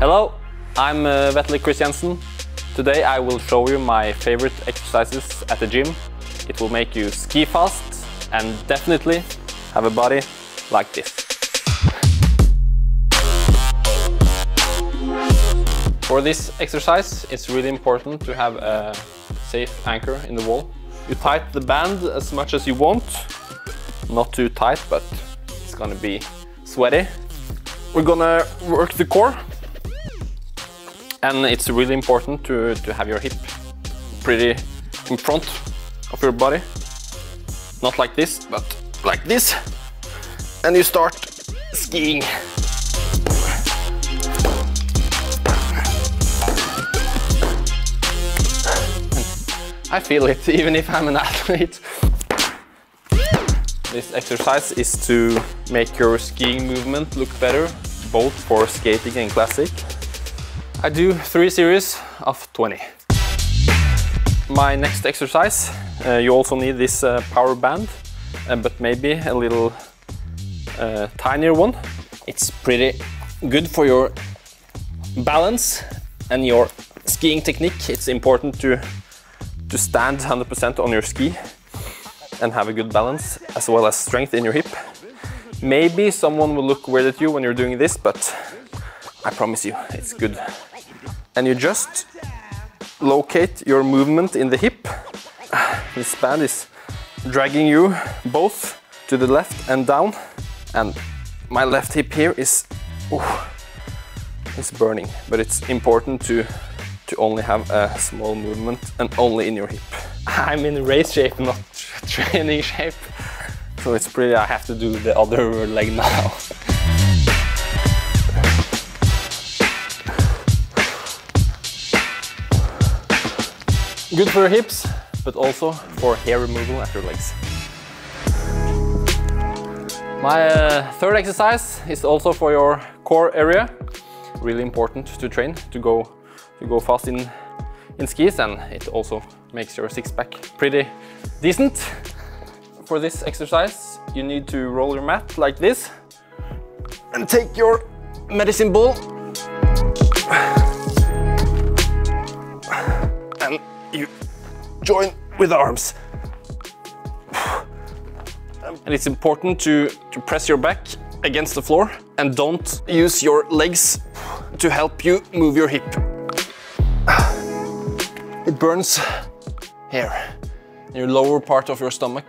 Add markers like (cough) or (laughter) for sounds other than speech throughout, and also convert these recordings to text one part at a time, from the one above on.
Hello, I'm uh, Vetle Christiansen. Today I will show you my favorite exercises at the gym. It will make you ski fast and definitely have a body like this. For this exercise, it's really important to have a safe anchor in the wall. You tighten the band as much as you want. Not too tight, but it's gonna be sweaty. We're gonna work the core. And it's really important to, to have your hip pretty in front of your body. Not like this, but like this. And you start skiing. I feel it, (laughs) even if I'm an (laughs) athlete. This exercise is to make your skiing movement look better, both for skating and classic. I do three series of 20. My next exercise, uh, you also need this uh, power band, uh, but maybe a little uh, tinier one. It's pretty good for your balance and your skiing technique. It's important to to stand 100% on your ski and have a good balance as well as strength in your hip. Maybe someone will look weird at you when you're doing this, but I promise you, it's good. And you just locate your movement in the hip. This band is dragging you both to the left and down. And my left hip here is, ooh, is burning, but it's important to to only have a small movement and only in your hip. I'm in race shape, not (laughs) training shape. So it's pretty, I have to do the other (laughs) leg now. Good for your hips, but also for hair removal at your legs. My uh, third exercise is also for your core area. Really important to train, to go, to go fast in, in skis and it also makes your six pack pretty decent. For this exercise, you need to roll your mat like this and take your medicine ball join with the arms. And it's important to, to press your back against the floor and don't use your legs to help you move your hip. It burns here, in your lower part of your stomach.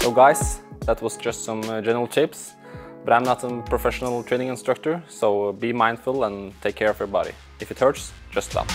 so guys, that was just some uh, general tips. But I'm not a professional training instructor, so be mindful and take care of your body. If it hurts, just stop.